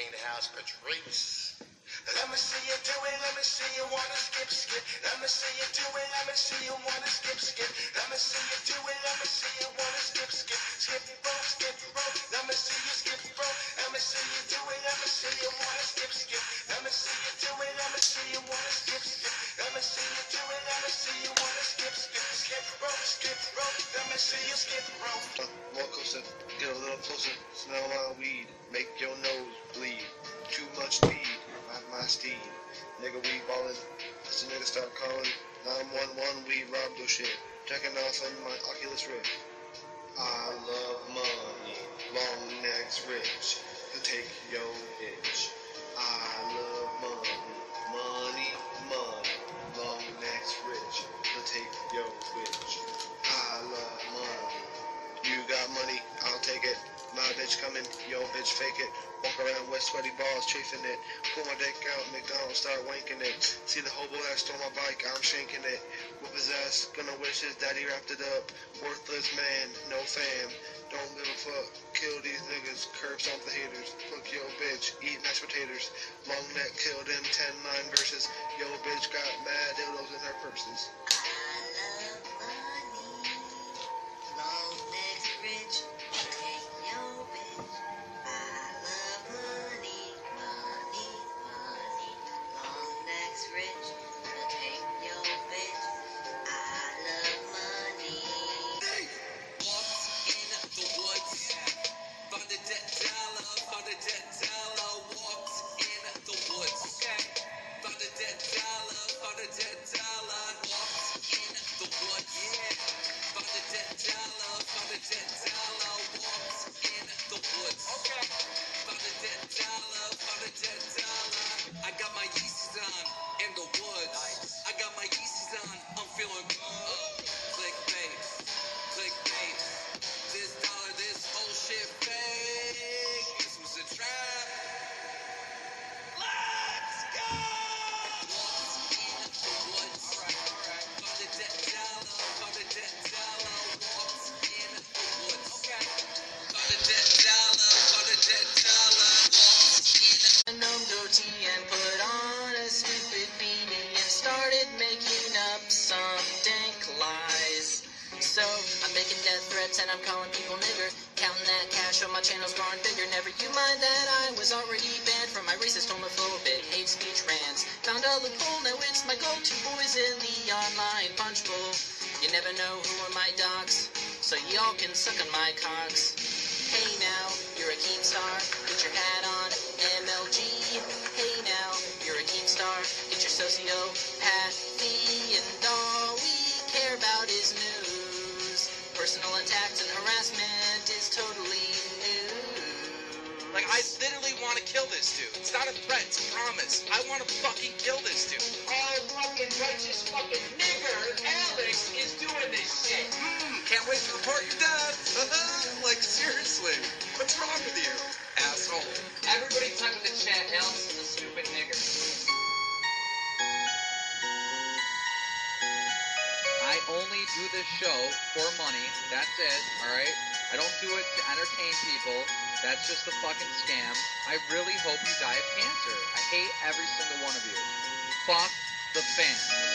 me in the house, Patrice. Let me see you do it, let me see you wanna skip, skip. Let me see you do it, let me see you wanna skip, skip. Let me see you do it, let me see you wanna skip, skip. Skip rope, skip rope. Let me see you skip rope. Let me see you do it, let me see you wanna skip, skip. Let me see you do it, let me see you wanna skip, skip. Let me see you do it, let me see you wanna skip, skip. Skip rope. Let me see you skip rope. Uh, more closer, get a little closer. Smell my weed, make your nose bleed. Too much speed, ride my steed. Nigga, we ballin'. As the nigga start calling. 911, we robbed your shit. Checking off on my Oculus Rift. I love money, long necks rich. To take your bitch. I love money, yo bitch fake it. Walk around with sweaty balls chafing it. Pull my dick out, McDonald's start wanking it. See the hobo that stole my bike, I'm shanking it. Whip his ass, gonna wish his daddy wrapped it up. Worthless man, no fam. Don't give a fuck. Kill these niggas, curb stomp the haters. Fuck yo bitch, eat mashed potatoes. Long neck killed him, 10-9 verses. Yo bitch got mad dildos in her purses. I and I'm calling people nigger. Counting that cash on my channel's growing bigger. Never you mind that I was already banned from my racist, homophobic, hate speech rants. Found a loophole, now it's my go-to boys in the online punch bowl. You never know who are my dogs, so y'all can suck on my cocks. Hey now, you're a put Personal and harassment is totally new. Like, I literally want to kill this dude. It's not a threat, it's a promise. I want to fucking kill this dude. Our fucking righteous fucking nigger, Alex, is doing this shit. Hmm, can't wait to report your death. like, seriously. What's wrong with you, asshole? Everybody type in the chat, Alex only do this show for money. That's it, alright? I don't do it to entertain people. That's just a fucking scam. I really hope you die of cancer. I hate every single one of you. Fuck the fans.